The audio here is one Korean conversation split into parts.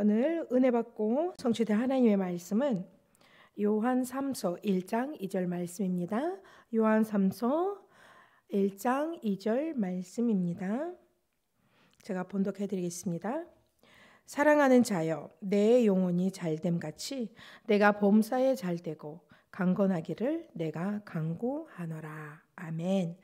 오늘 은혜 받고 성취된 하나님의 말씀은 요한 3서 1장 2절 말씀입니다. 요한 3서 1장 2절 말씀입니다. 제가 번독해 드리겠습니다. 사랑하는 자여 내 영혼이 잘됨 같이 내가 범사에 잘되고 강건하기를 내가 강구하노라. 아멘.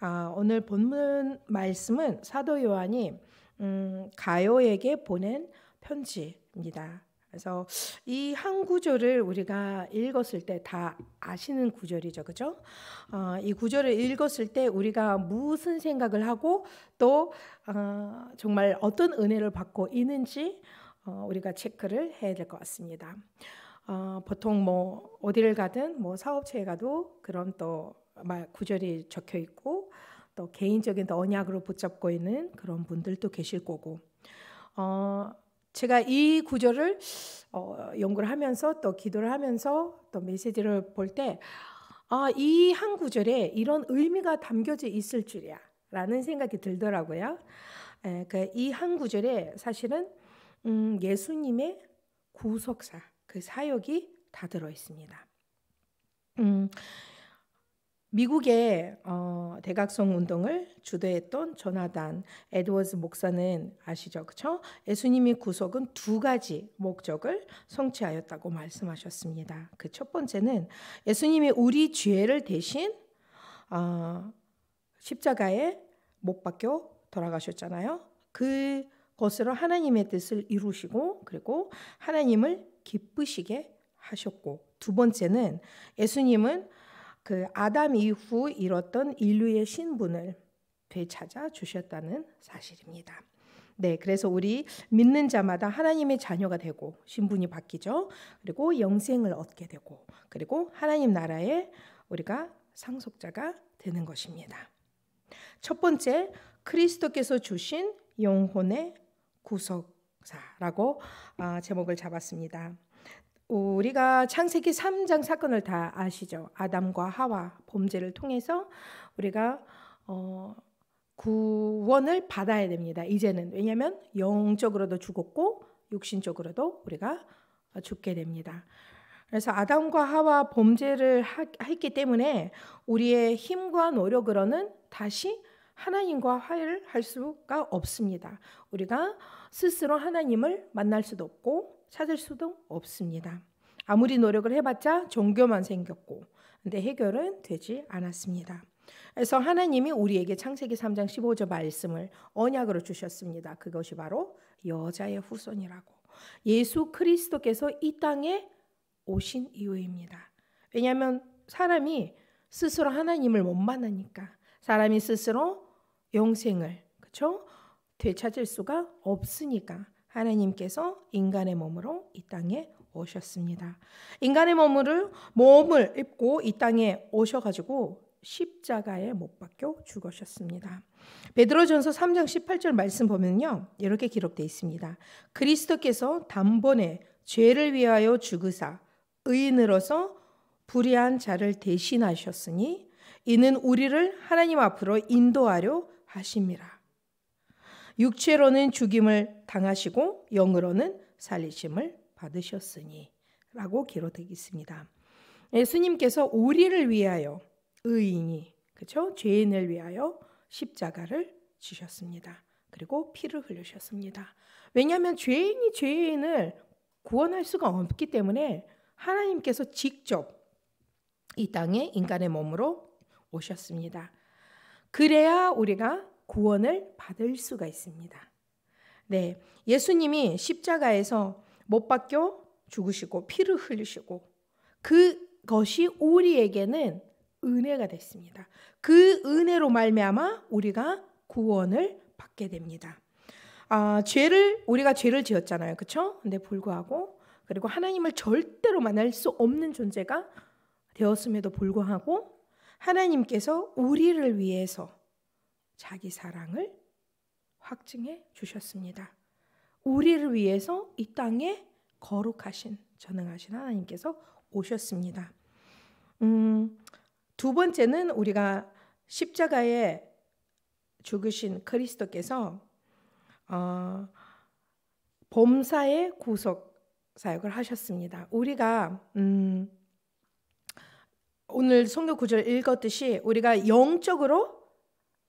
아, 오늘 본문 말씀은 사도 요한이 음, 가요에게 보낸 편지입니다. 그래서 이 한 구절을 우리가 읽었을 때 다 아시는 구절이죠, 그죠? 어, 이 구절을 읽었을 때 우리가 무슨 생각을 하고 또 어, 정말 어떤 은혜를 받고 있는지 어, 우리가 체크를 해야 될 것 같습니다. 어, 보통 뭐 어디를 가든 뭐 사업체에 가도 그런 또 구절이 적혀 있고 또 개인적인 언약으로 붙잡고 있는 그런 분들도 계실 거고. 어, 제가 이 구절을 어, 연구를 하면서 또 기도를 하면서 또 메시지를 볼 때, 아, 이 한 구절에 이런 의미가 담겨져 있을 줄이야. 라는 생각이 들더라고요. 그 이 한 구절에 사실은 음, 예수님의 구속사, 그 사역이 다 들어 있습니다. 음, 미국의 어, 대각성 운동을 주도했던 조나단 에드워즈 목사는 아시죠, 그렇죠? 예수님이 구속은 두 가지 목적을 성취하였다고 말씀하셨습니다. 그 첫 번째는 예수님이 우리 죄를 대신 어, 십자가에 못 박혀 돌아가셨잖아요. 그 것으로 하나님의 뜻을 이루시고 그리고 하나님을 기쁘시게 하셨고 두 번째는 예수님은 그 아담 이후 잃었던 인류의 신분을 되찾아 주셨다는 사실입니다. 네, 그래서 우리 믿는 자마다 하나님의 자녀가 되고 신분이 바뀌죠. 그리고 영생을 얻게 되고 그리고 하나님 나라에 우리가 상속자가 되는 것입니다. 첫 번째, 그리스도께서 주신 영혼의 구속사라고 아, 제목을 잡았습니다. 우리가 창세기 3장 사건을 다 아시죠? 아담과 하와 범죄를 통해서 우리가 어, 구원을 받아야 됩니다. 이제는 왜냐하면 영적으로도 죽었고 육신적으로도 우리가 죽게 됩니다. 그래서 아담과 하와 범죄를 하, 했기 때문에 우리의 힘과 노력으로는 다시 하나님과 화해를 할 수가 없습니다. 우리가 스스로 하나님을 만날 수도 없고 찾을 수도 없습니다. 아무리 노력을 해봤자 종교만 생겼고, 근데 해결은 되지 않았습니다. 그래서 하나님이 우리에게 창세기 3장 15절 말씀을 언약으로 주셨습니다. 그것이 바로 여자의 후손이라고. 예수 그리스도께서 이 땅에 오신 이유입니다. 왜냐하면 사람이 스스로 하나님을 못 만나니까 사람이 스스로 영생을 그렇죠? 되찾을 수가 없으니까 하나님께서 인간의 몸으로 이 땅에 오셨습니다. 인간의 몸을 몸을 입고 이 땅에 오셔가지고 십자가에 못 박혀 죽으셨습니다. 베드로전서 3장 18절 말씀 보면요 이렇게 기록되어 있습니다. 그리스도께서 단번에 죄를 위하여 죽으사 의인으로서 불의한 자를 대신하셨으니 이는 우리를 하나님 앞으로 인도하려 하심이라. 육체로는 죽임을 당하시고 영으로는 살리심을 받으셨으니 라고 기록되어 있습니다. 예수님께서 우리를 위하여 의인이 그렇죠? 죄인을 위하여 십자가를 지셨습니다. 그리고 피를 흘리셨습니다. 왜냐하면 죄인이 죄인을 구원할 수가 없기 때문에 하나님께서 직접 이 땅에 인간의 몸으로 오셨습니다. 그래야 우리가 구원을 받을 수가 있습니다. 네, 예수님이 십자가에서 못 박혀 죽으시고 피를 흘리시고 그것이 우리에게는 은혜가 됐습니다. 그 은혜로 말미암아 우리가 구원을 받게 됩니다. 아, 죄를 우리가 죄를 지었잖아요. 그렇죠? 근데 불구하고 그리고 하나님을 절대로 만날 수 없는 존재가 되었음에도 불구하고 하나님께서 우리를 위해서 자기 사랑을 확증해 주셨습니다. 우리를 위해서 이 땅에 거룩하신 전능하신 하나님께서 오셨습니다. 음, 두 번째는 우리가 십자가에 죽으신 그리스도께서 어, 범사의 구속 사역을 하셨습니다. 우리가 음, 오늘 성경 구절 읽었듯이 우리가 영적으로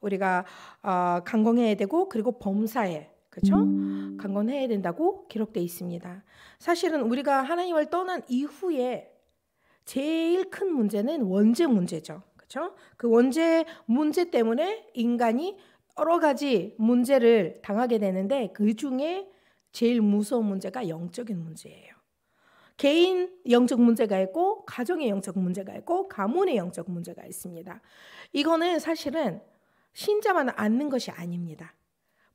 우리가 어, 강건해야 되고 그리고 범사에 그렇죠? 강건해야 된다고 기록되어 있습니다. 사실은 우리가 하나님을 떠난 이후에 제일 큰 문제는 원죄 문제죠. 그렇죠? 그 원죄 문제 때문에 인간이 여러 가지 문제를 당하게 되는데 그 중에 제일 무서운 문제가 영적인 문제예요. 개인 영적 문제가 있고 가정의 영적 문제가 있고 가문의 영적 문제가 있습니다. 이거는 사실은 신자만 않는 것이 아닙니다.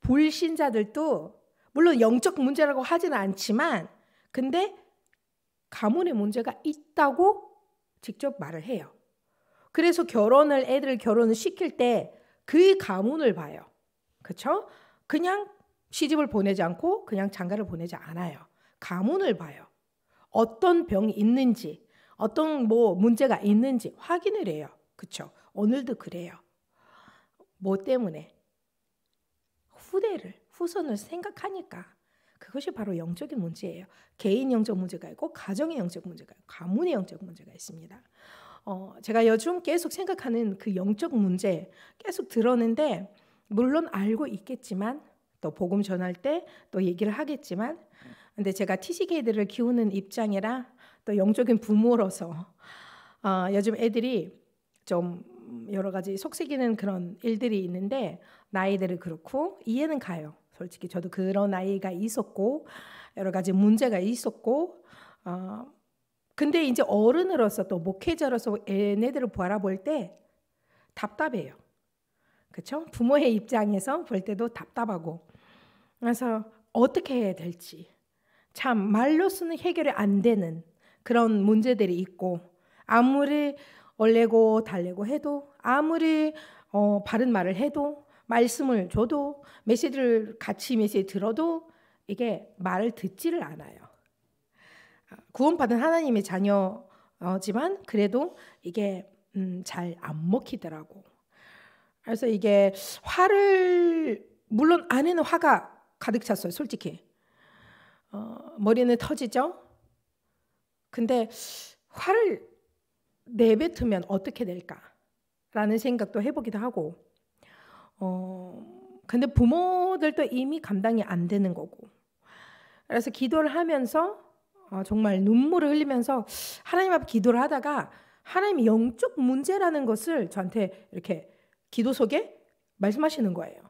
불신자들도 물론 영적 문제라고 하지는 않지만 근데 가문의 문제가 있다고 직접 말을 해요. 그래서 결혼을 애들 결혼을 시킬 때 그 가문을 봐요. 그렇죠? 그냥 시집을 보내지 않고 그냥 장가를 보내지 않아요. 가문을 봐요. 어떤 병이 있는지, 어떤 뭐 문제가 있는지 확인을 해요. 그렇죠? 오늘도 그래요. 뭐 때문에? 후대를, 후손을 생각하니까. 그것이 바로 영적인 문제예요. 개인 영적 문제가 있고 가정의 영적 문제가 있고 가문의 영적 문제가 있습니다. 어, 제가 요즘 계속 생각하는 그 영적 문제 계속 들었는데 물론 알고 있겠지만 또 복음 전할 때 또 얘기를 하겠지만 근데 제가 티시게이들을 키우는 입장이라 또 영적인 부모로서 어, 요즘 애들이 좀 여러 가지 속색이는 그런 일들이 있는데 나이들이 그렇고 이해는 가요. 솔직히 저도 그런 나이가 있었고 여러 가지 문제가 있었고 어, 근데 이제 어른으로서 또 목회자로서 얘네들을 바라볼 때 답답해요. 그렇죠? 부모의 입장에서 볼 때도 답답하고 그래서 어떻게 해야 될지 참 말로서는 해결이 안 되는 그런 문제들이 있고 아무리 얼레고 달래고 해도 아무리 어, 바른 말을 해도 말씀을 줘도 메시지를 같이 메시지 들어도 이게 말을 듣지를 않아요. 구원받은 하나님의 자녀지만 그래도 이게 음, 잘 안 먹히더라고. 그래서 이게 화를 물론 안에는 화가 가득 찼어요, 솔직히. 어, 머리는 터지죠. 근데 화를 내뱉으면 어떻게 될까라는 생각도 해보기도 하고, 어, 근데 부모들도 이미 감당이 안 되는 거고, 그래서 기도를 하면서 어, 정말 눈물을 흘리면서 하나님 앞에 기도를 하다가 하나님이 영적 문제라는 것을 저한테 이렇게 기도 속에 말씀하시는 거예요.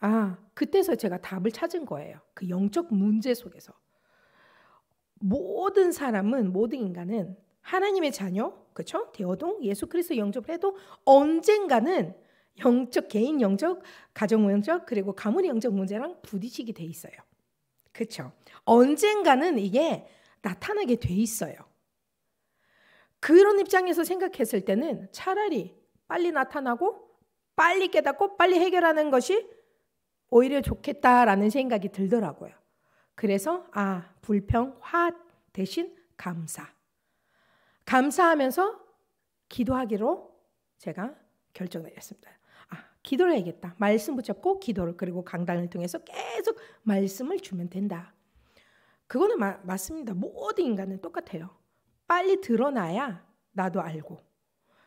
아, 그때서 제가 답을 찾은 거예요. 그 영적 문제 속에서. 모든 사람은, 모든 인간은 하나님의 자녀, 그렇죠? 대어동 예수 그리스도 영접을 해도 언젠가는 영적 개인 영적, 가정 영적 그리고 가문 영적 문제랑 부딪히게 돼 있어요. 그렇죠? 언젠가는 이게 나타나게 돼 있어요. 그런 입장에서 생각했을 때는 차라리 빨리 나타나고 빨리 깨닫고 빨리 해결하는 것이 오히려 좋겠다라는 생각이 들더라고요. 그래서 아, 불평, 화 대신 감사. 감사하면서 기도하기로 제가 결정을 했습니다. 아, 기도를 해야겠다. 말씀 붙잡고 기도를 그리고 강단을 통해서 계속 말씀을 주면 된다. 그거는 마, 맞습니다. 모든 인간은 똑같아요. 빨리 드러나야 나도 알고.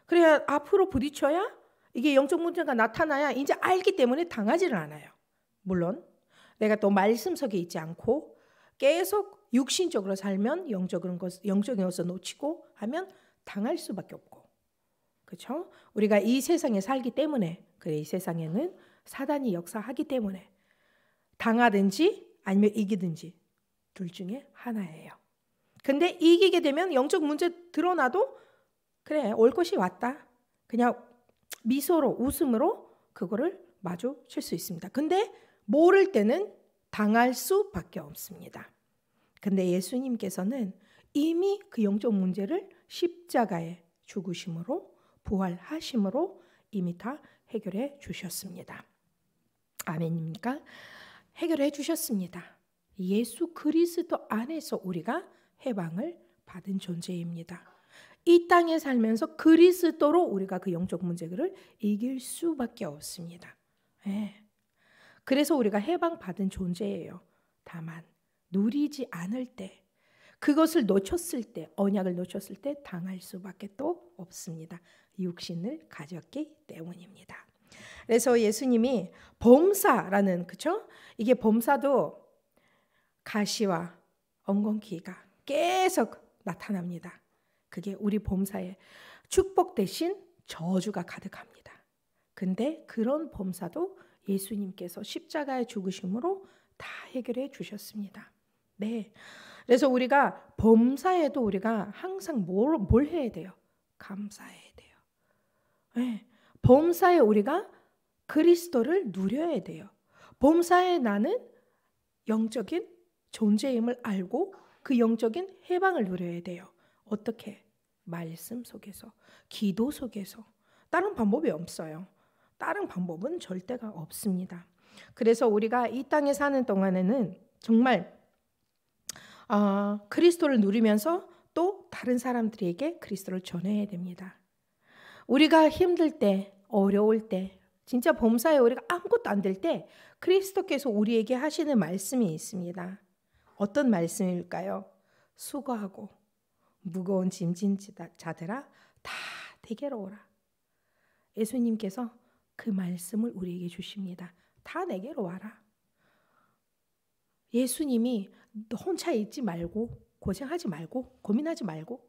그래야 앞으로 부딪혀야 이게 영적 문제가 나타나야 이제 알기 때문에 당하지를 않아요. 물론 내가 또 말씀 속에 있지 않고 계속 육신적으로 살면 영적인 것 영적인 것을 놓치고 하면 당할 수밖에 없고. 그렇죠? 우리가 이 세상에 살기 때문에 그래 이 세상에는 사단이 역사하기 때문에 당하든지 아니면 이기든지 둘 중에 하나예요. 근데 이기게 되면 영적 문제 드러나도 그래 올 것이 왔다. 그냥 미소로 웃음으로 그거를 마주칠 수 있습니다. 근데 모를 때는 당할 수밖에 없습니다. 근데 예수님께서는 이미 그 영적 문제를 십자가에 죽으심으로 부활하심으로 이미 다 해결해 주셨습니다. 아멘입니까? 해결해 주셨습니다. 예수 그리스도 안에서 우리가 해방을 받은 존재입니다. 이 땅에 살면서 그리스도로 우리가 그 영적 문제를 이길 수밖에 없습니다. 네. 그래서 우리가 해방 받은 존재예요. 다만 누리지 않을 때, 그것을 놓쳤을 때, 언약을 놓쳤을 때 당할 수밖에 또 없습니다. 육신을 가졌기 때문입니다. 그래서 예수님이 범사라는 그쵸? 이게 범사도 가시와 엉겅퀴가 계속 나타납니다. 그게 우리 범사에 축복 대신 저주가 가득합니다. 근데 그런 범사도 예수님께서 십자가의 죽으심으로 다 해결해 주셨습니다. 네. 그래서 우리가 범사에도 우리가 항상 뭘, 뭘 해야 돼요? 감사해야 돼요. 네. 범사에 우리가 그리스도를 누려야 돼요. 범사에 나는 영적인 존재임을 알고 그 영적인 해방을 누려야 돼요. 어떻게? 말씀 속에서, 기도 속에서. 다른 방법이 없어요. 다른 방법은 절대가 없습니다. 그래서 우리가 이 땅에 사는 동안에는 정말 어, 그리스도를 누리면서 또 다른 사람들에게 그리스도를 전해야 됩니다. 우리가 힘들 때, 어려울 때, 진짜 범사에 우리가 아무것도 안 될 때 그리스도께서 우리에게 하시는 말씀이 있습니다. 어떤 말씀일까요? 수고하고 무거운 짐진 자들아 다 내게로 오라. 예수님께서 그 말씀을 우리에게 주십니다. 다 내게로 와라. 예수님이 혼자 있지 말고 고생하지 말고 고민하지 말고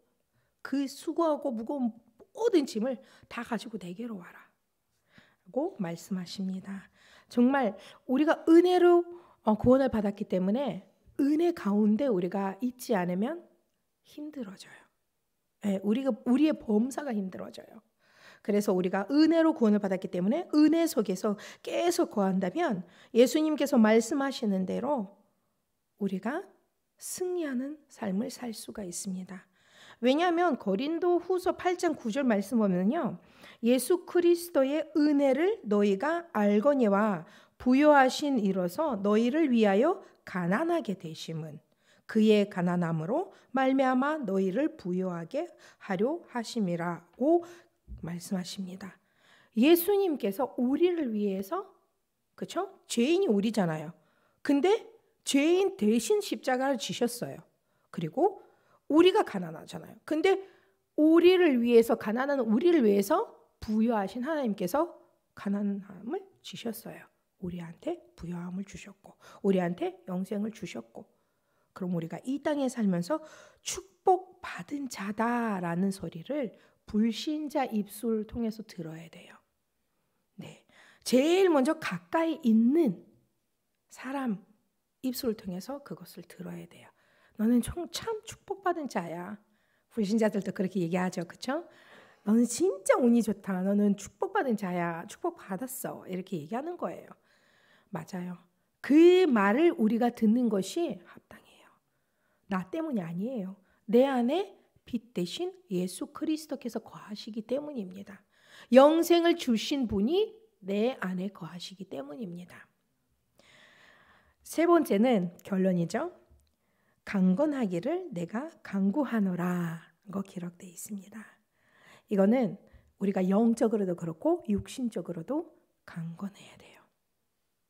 그 수고하고 무거운 모든 짐을 다 가지고 내게로 와라. 라고 말씀하십니다. 정말 우리가 은혜로 어, 구원을 받았기 때문에 은혜 가운데 우리가 있지 않으면 힘들어져요. 네, 우리가 우리의 범사가 힘들어져요. 그래서 우리가 은혜로 구원을 받았기 때문에 은혜 속에서 계속 거한다면 예수님께서 말씀하시는 대로 우리가 승리하는 삶을 살 수가 있습니다. 왜냐하면 고린도 후서 8장 9절 말씀 보면요. 예수 그리스도의 은혜를 너희가 알거니와 부여하신 이로서 너희를 위하여 가난하게 되심은 그의 가난함으로 말미암아 너희를 부여하게 하려 하심이라고 말씀하십니다. 예수님께서 우리를 위해서 그렇죠? 죄인이 우리잖아요. 근데 죄인 대신 십자가를 지셨어요. 그리고 우리가 가난하잖아요. 근데 우리를 위해서 가난한 우리를 위해서 부여하신 하나님께서 가난함을 주셨어요. 우리한테 부여함을 주셨고 우리한테 영생을 주셨고 그럼 우리가 이 땅에 살면서 축복받은 자다라는 소리를 불신자 입술 통해서 들어야 돼요. 네. 제일 먼저 가까이 있는 사람 입술을 통해서 그것을 들어야 돼요. 너는 참 축복받은 자야. 불신자들도 그렇게 얘기하죠. 그렇죠? 너는 진짜 운이 좋다. 너는 축복받은 자야. 축복받았어. 이렇게 얘기하는 거예요. 맞아요. 그 말을 우리가 듣는 것이 합당해요. 나 때문이 아니에요. 내 안에 빛 대신 예수 그리스도께서 거하시기 때문입니다. 영생을 주신 분이 내 안에 거하시기 때문입니다. 세 번째는 결론이죠. 강건하기를 내가 강구하노라. 거 기록되어 있습니다. 이거는 우리가 영적으로도 그렇고 육신적으로도 강건해야 돼요.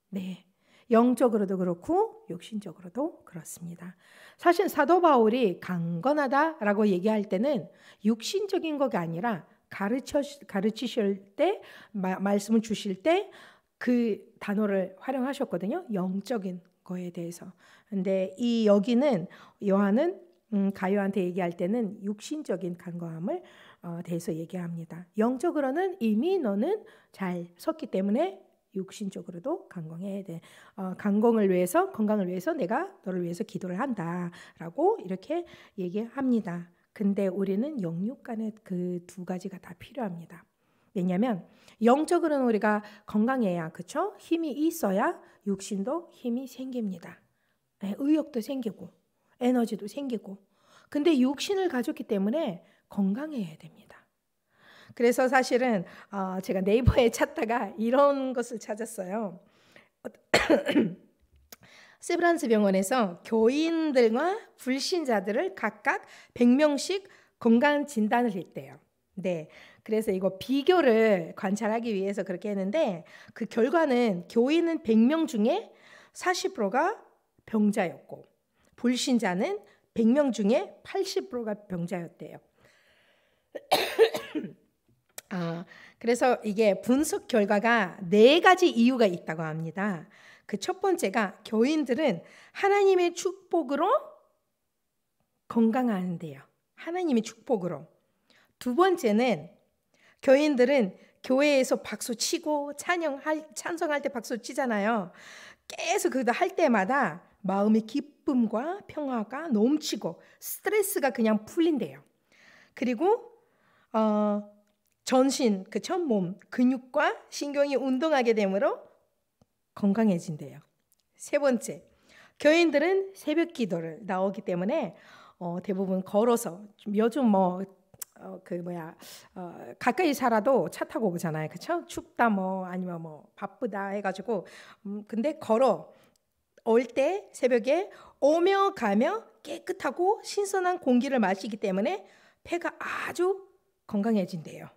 네. 영적으로도 그렇고 육신적으로도 그렇습니다. 사실 사도 바울이 강건하다라고 얘기할 때는 육신적인 것이 아니라 가르쳐 가르치실 때 마, 말씀을 주실 때 그 단어를 활용하셨거든요. 영적인 거에 대해서. 근데 이 여기는 요한은 음, 가요한테 얘기할 때는 육신적인 간과함을 어, 대해서 얘기합니다. 영적으로는 이미 너는 잘 섰기 때문에 육신적으로도 강건해야 돼. 어, 강건을 위해서 건강을 위해서 내가 너를 위해서 기도를 한다라고 이렇게 얘기합니다. 근데 우리는 영육 간의 그 두 가지가 다 필요합니다. 왜냐하면 영적으로는 우리가 건강해야 그렇죠? 힘이 있어야 육신도 힘이 생깁니다. 네, 의욕도 생기고 에너지도 생기고. 근데 육신을 가졌기 때문에 건강해야 됩니다. 그래서 사실은 어, 제가 네이버에 찾다가 이런 것을 찾았어요. 세브란스 병원에서 교인들과 불신자들을 각각 100명씩 건강 진단을 했대요. 네. 그래서 이거 비교를 관찰하기 위해서 그렇게 했는데 그 결과는 교인은 100명 중에 40%가 병자였고 불신자는 100명 중에 80%가 병자였대요. 아, 그래서 이게 분석 결과가 네 가지 이유가 있다고 합니다. 그 첫 번째가 교인들은 하나님의 축복으로 건강하는데요. 하나님의 축복으로. 두 번째는 교인들은 교회에서 박수 치고 찬양할 찬송할 때 박수 치잖아요. 계속 그거 할 때마다 마음의 기쁨과 평화가 넘치고 스트레스가 그냥 풀린대요. 그리고 어, 전신 그첫몸 근육과 신경이 운동하게 되므로 건강해진대요. 세 번째, 교인들은 새벽 기도를 나오기 때문에 어, 대부분 걸어서 요즘 뭐 어, 그 뭐야 어, 가까이 살아도 차 타고 오잖아요, 그렇죠? 춥다 뭐 아니면 뭐 바쁘다 해가지고 음, 근데 걸어 올 때 새벽에 오며 가며 깨끗하고 신선한 공기를 마시기 때문에 폐가 아주 건강해진대요.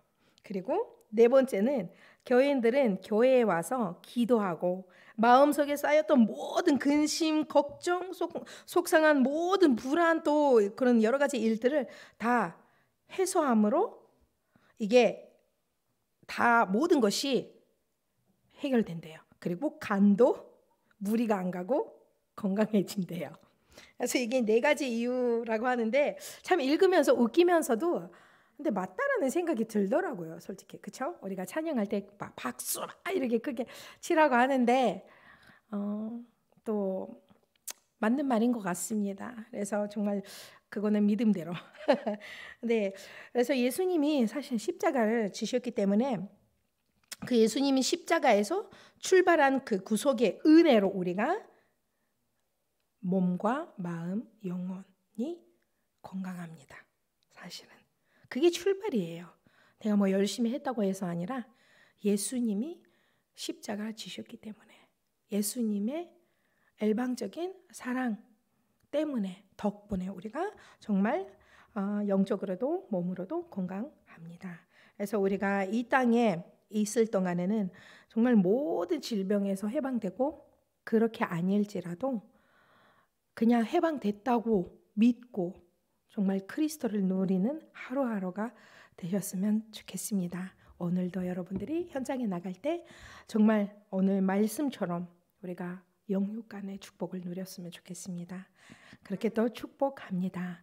그리고 네 번째는 교인들은 교회에 와서 기도하고 마음속에 쌓였던 모든 근심, 걱정, 속, 속상한 모든 불안 또 그런 여러 가지 일들을 다 해소함으로 이게 다 모든 것이 해결된대요. 그리고 간도 무리가 안 가고 건강해진대요. 그래서 이게 네 가지 이유라고 하는데 참 읽으면서 웃기면서도 근데 맞다라는 생각이 들더라고요, 솔직히. 그쵸? 우리가 찬양할 때 막 박수 이렇게 크게 치라고 하는데 어, 또 맞는 말인 것 같습니다. 그래서 정말 그거는 믿음대로. 네, 그래서 예수님이 사실 십자가를 지셨기 때문에 그 예수님이 십자가에서 출발한 그 구속의 은혜로 우리가 몸과 마음, 영혼이 건강합니다. 사실은. 그게 출발이에요. 내가 뭐 열심히 했다고 해서 아니라 예수님이 십자가 지셨기 때문에 예수님의 일방적인 사랑 때문에 덕분에 우리가 정말 어, 영적으로도 몸으로도 건강합니다. 그래서 우리가 이 땅에 있을 동안에는 정말 모든 질병에서 해방되고 그렇게 아닐지라도 그냥 해방됐다고 믿고 정말 크리스토를 누리는 하루하루가 되셨으면 좋겠습니다. 오늘도 여러분들이 현장에 나갈 때 정말 오늘 말씀처럼 우리가 영육간의 축복을 누렸으면 좋겠습니다. 그렇게 또 축복합니다.